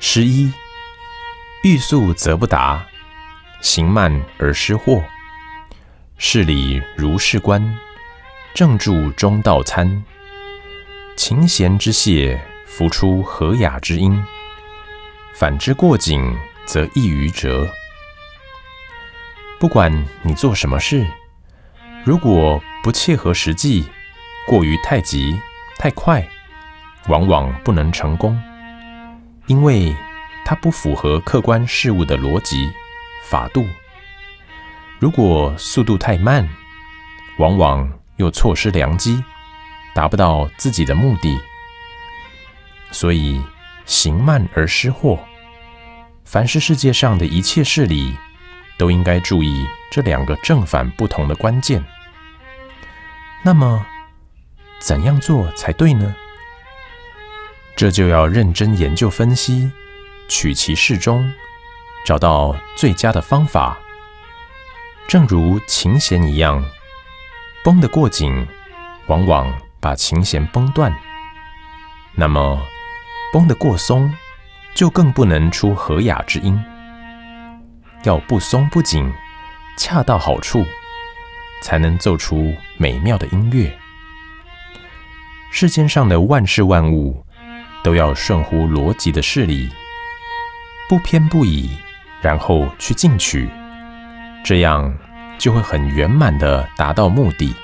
十一，欲速则不达，行慢而失货。事理如是观，正住中道参。琴弦之谢，浮出和雅之音。反之过紧，则易于折。不管你做什么事，如果不切合实际，过于太急太快，往往不能成功。因为它不符合客观事物的逻辑法度。如果速度太慢，往往又错失良机，达不到自己的目的。所以行慢而失货。凡是世界上的一切事理，都应该注意这两个正反不同的关键。那么，怎样做才对呢？这就要认真研究分析，取其适中，找到最佳的方法。正如琴弦一样，绷得过紧，往往把琴弦绷断；那么绷得过松，就更不能出和雅之音。要不松不紧，恰到好处，才能奏出美妙的音乐。世间上的万事万物。都要顺乎逻辑的事理，不偏不倚，然后去进取，这样就会很圆满的达到目的。